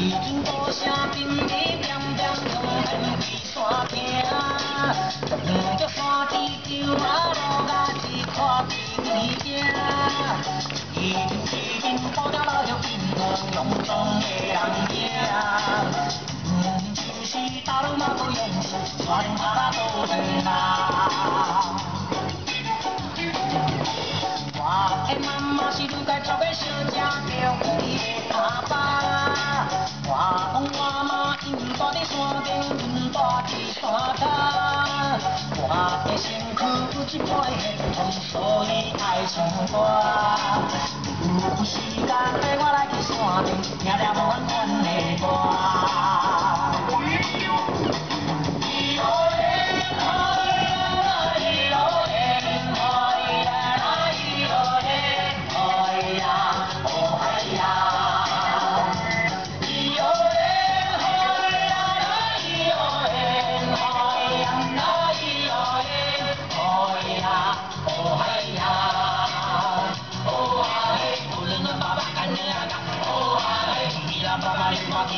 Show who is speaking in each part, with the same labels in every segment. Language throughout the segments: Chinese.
Speaker 1: 已经高声叮咛，点点向天飞山听。两脚山梯长啊，路甲直，看天边景。已经已经布条老树荫荫，浓重的红影。无论去是道路，马步用熟，快人快。山顶，阮住伫山脚。我的身躯有一块血统，所以爱唱歌。有时间带我来去山顶，听听无完款的歌。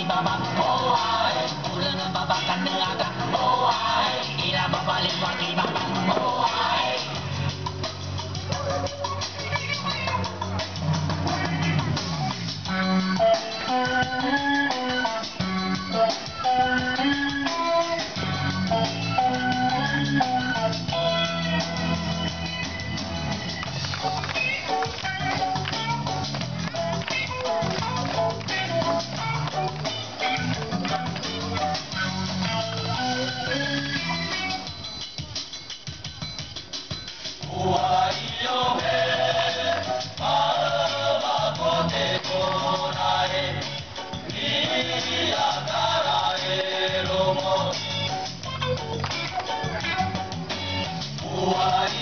Speaker 1: Baba. What.